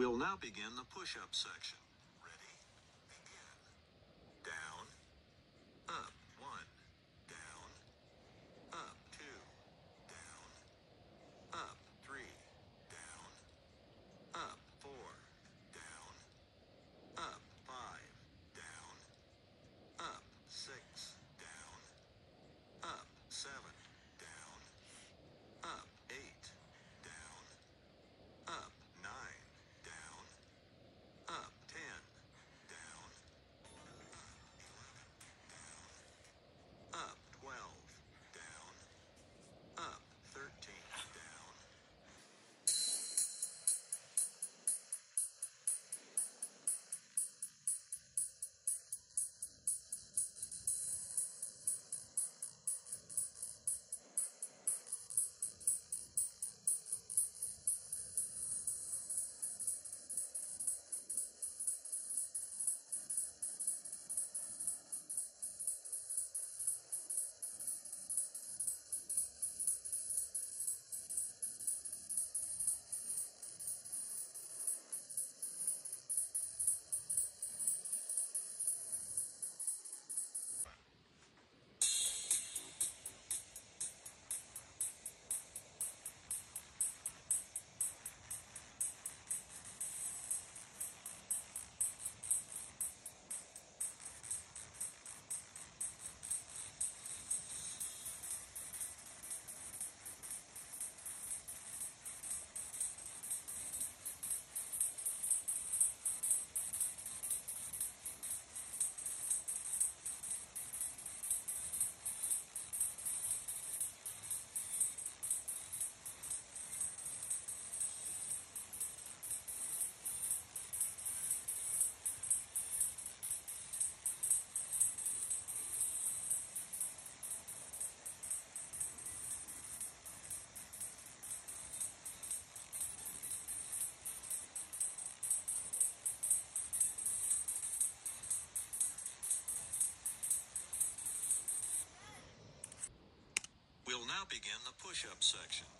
We'll now begin the push-up section. now begin the push-up section.